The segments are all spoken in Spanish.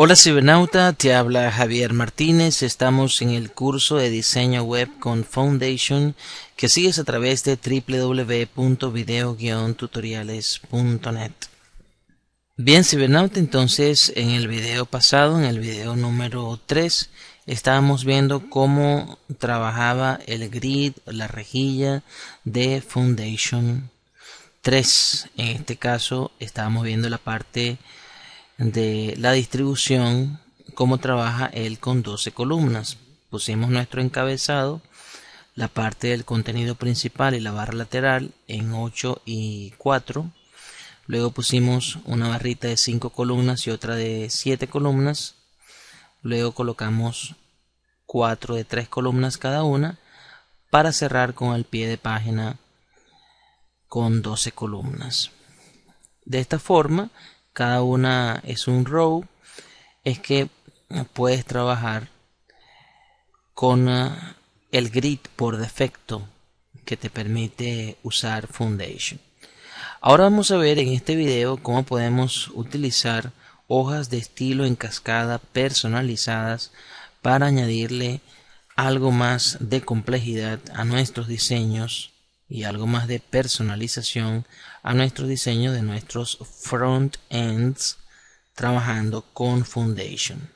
Hola cibernauta, te habla Javier Martínez. Estamos en el curso de diseño web con Foundation que sigues a través de www.video-tutoriales.net. Bien cibernauta, entonces en el video pasado, en el video número 3, estábamos viendo cómo trabajaba el grid, la rejilla de Foundation 3. En este caso estábamos viendo la parte de la distribución, cómo trabaja él con 12 columnas. Pusimos nuestro encabezado, la parte del contenido principal y la barra lateral en 8 y 4. Luego pusimos una barrita de 5 columnas y otra de 7 columnas. Luego colocamos 4 de 3 columnas cada una para cerrar con el pie de página con 12 columnas. De esta forma cada una es un row, es que puedes trabajar con uh, el grid por defecto que te permite usar Foundation. Ahora vamos a ver en este video cómo podemos utilizar hojas de estilo en cascada personalizadas para añadirle algo más de complejidad a nuestros diseños y algo más de personalización a nuestro diseño de nuestros front ends trabajando con Foundation.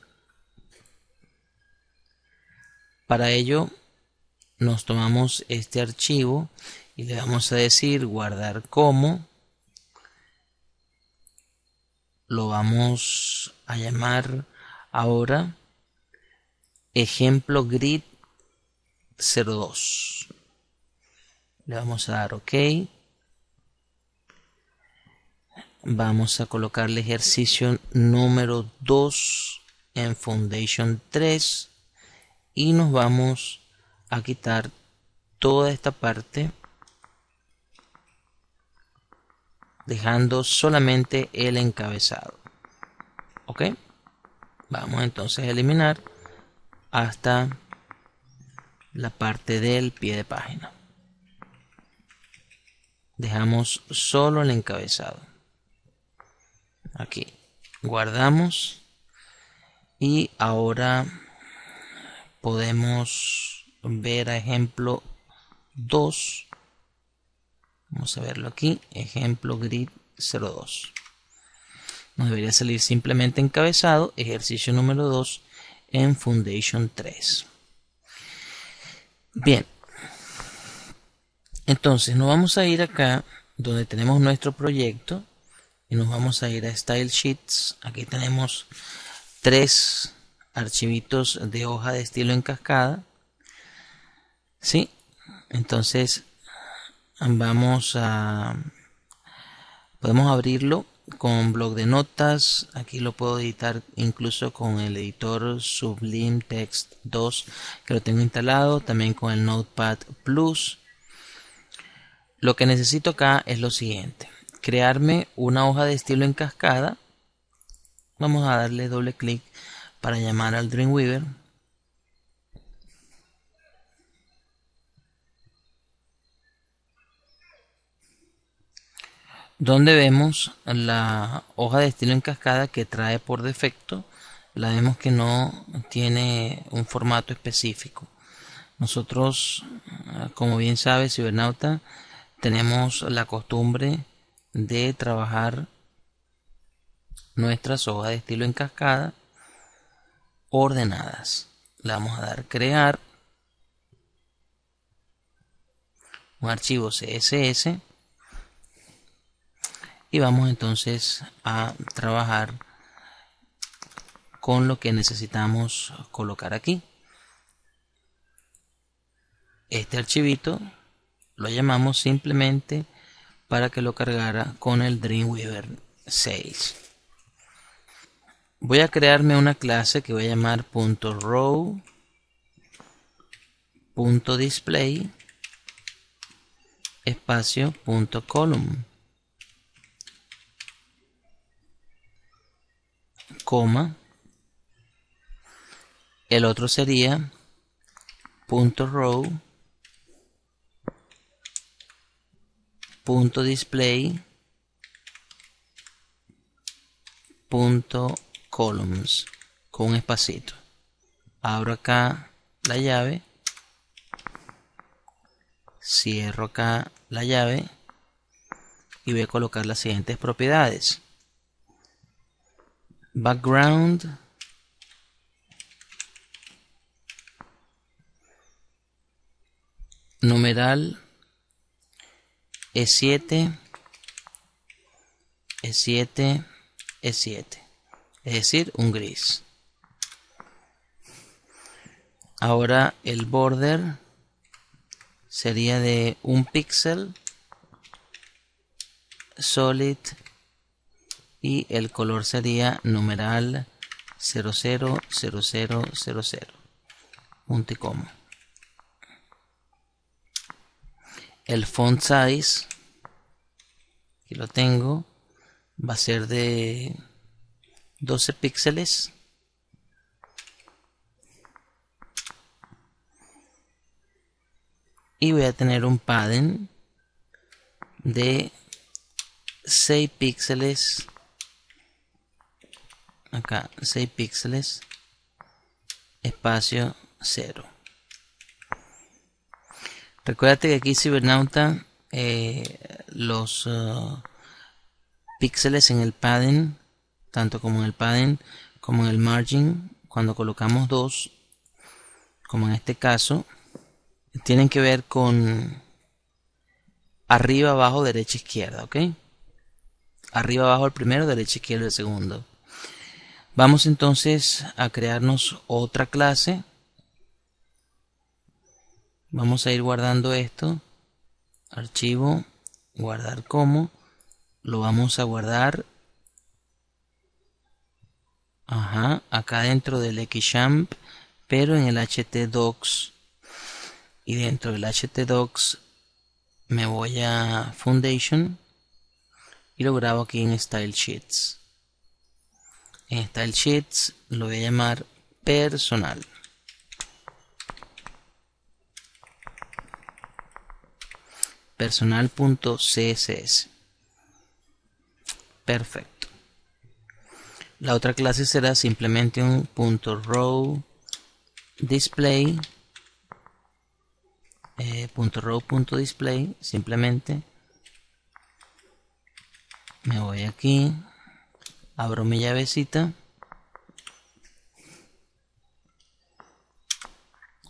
Para ello nos tomamos este archivo y le vamos a decir guardar como lo vamos a llamar ahora ejemplo grid 02 le vamos a dar ok. Vamos a colocarle ejercicio número 2 en foundation 3 y nos vamos a quitar toda esta parte dejando solamente el encabezado. Ok. Vamos entonces a eliminar hasta la parte del pie de página dejamos solo el encabezado. Aquí. Guardamos. Y ahora podemos ver a ejemplo 2 vamos a verlo aquí. Ejemplo grid 02 nos debería salir simplemente encabezado. Ejercicio número 2 en foundation 3 bien entonces nos vamos a ir acá donde tenemos nuestro proyecto y nos vamos a ir a Style Sheets. Aquí tenemos tres archivitos de hoja de estilo en cascada. ¿Sí? Entonces vamos a... Podemos abrirlo con blog de notas. Aquí lo puedo editar incluso con el editor Sublime Text 2 que lo tengo instalado. También con el Notepad Plus lo que necesito acá es lo siguiente. Crearme una hoja de estilo en cascada. Vamos a darle doble clic para llamar al Dreamweaver. Donde vemos la hoja de estilo en cascada que trae por defecto. La vemos que no tiene un formato específico. Nosotros, como bien sabe, Cibernauta, tenemos la costumbre de trabajar nuestras hojas de estilo en cascada ordenadas. Le vamos a dar crear un archivo CSS y vamos entonces a trabajar con lo que necesitamos colocar aquí. Este archivito lo llamamos simplemente para que lo cargara con el Dreamweaver 6 voy a crearme una clase que voy a llamar .row .display espacio .column. Coma. El otro sería .row punto display punto columns con un espacito. Abro acá la llave. Cierro acá la llave. Y voy a colocar las siguientes propiedades. Background. Numeral E7 E7 E7 es decir un gris. Ahora el border sería de un píxel solid y el color sería numeral 000000 punto y coma el font size aquí lo tengo va a ser de 12 píxeles. Y voy a tener un padding de 6 píxeles. Acá 6 píxeles espacio 0 recuérdate que aquí cibernauta eh, los uh, píxeles en el padding tanto como en el padding como en el margin cuando colocamos dos como en este caso tienen que ver con arriba, abajo, derecha, izquierda, ¿ok? Arriba, abajo el primero, derecha, izquierda el segundo. Vamos entonces a crearnos otra clase. Vamos a ir guardando esto. Archivo, guardar como. Lo vamos a guardar. Ajá, acá dentro del XAMPP, pero en el htdocs y dentro del htdocs me voy a foundation y lo grabo aquí en style sheets en style sheets lo voy a llamar personal personal.css perfecto. La otra clase será simplemente un punto row display eh, .row .display simplemente me voy aquí abro mi llavecita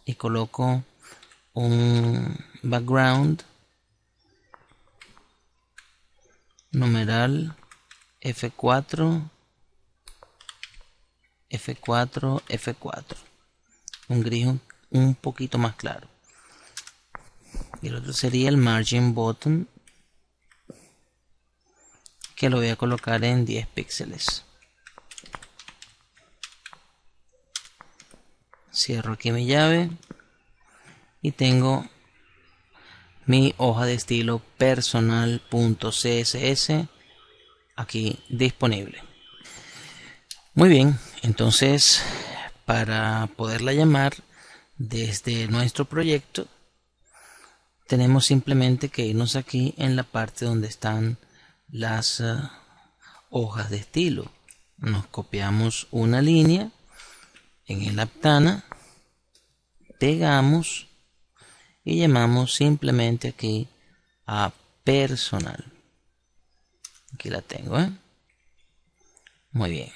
y coloco un background numeral F4 F4 F4 un gris un poquito más claro. Y el otro sería el margin button que lo voy a colocar en 10 píxeles. Cierro aquí mi llave y tengo mi hoja de estilo personal.css aquí disponible muy bien entonces para poderla llamar desde nuestro proyecto tenemos simplemente que irnos aquí en la parte donde están las eh, hojas de estilo. Nos copiamos una línea en el Aptana, pegamos y llamamos simplemente aquí a personal. Aquí la tengo, ¿eh? Muy bien.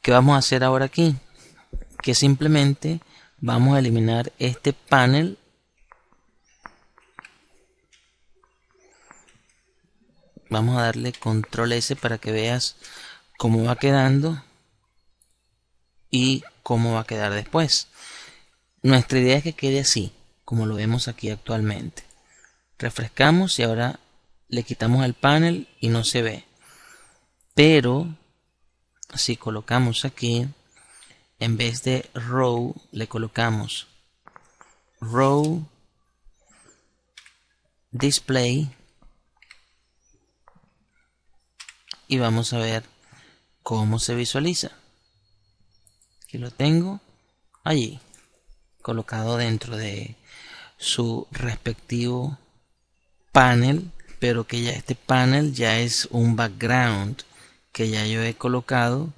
¿Qué vamos a hacer ahora aquí? Que simplemente vamos a eliminar este panel vamos a darle control S para que veas cómo va quedando y cómo va a quedar después nuestra idea es que quede así como lo vemos aquí actualmente. Refrescamos y ahora le quitamos el panel y no se ve. Pero si colocamos aquí en vez de row le colocamos row display y vamos a ver cómo se visualiza. Aquí lo tengo allí, colocado dentro de su respectivo panel, pero que ya este panel ya es un background que ya yo he colocado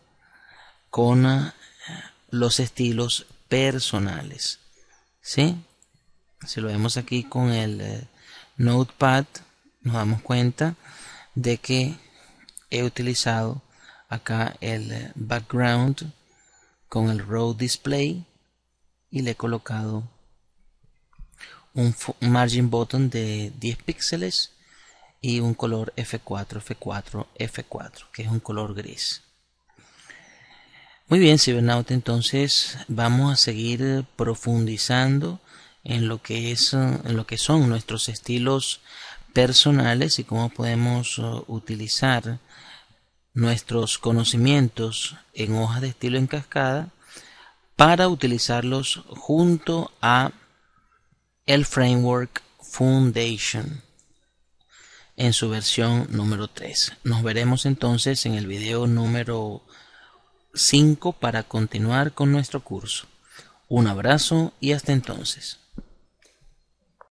con eh, los estilos personales. ¿Sí? Si lo vemos aquí con el eh, Notepad, nos damos cuenta de que he utilizado acá el eh, background con el row display y le he colocado un, margin button de 10 píxeles y un color F4, F4, F4, que es un color gris. Muy bien, cibernauta, entonces vamos a seguir profundizando en lo que es en lo que son nuestros estilos personales y cómo podemos uh, utilizar nuestros conocimientos en hojas de estilo en cascada para utilizarlos junto a el framework Foundation en su versión número 3. Nos veremos entonces en el video número 5 para continuar con nuestro curso. Un abrazo y hasta entonces.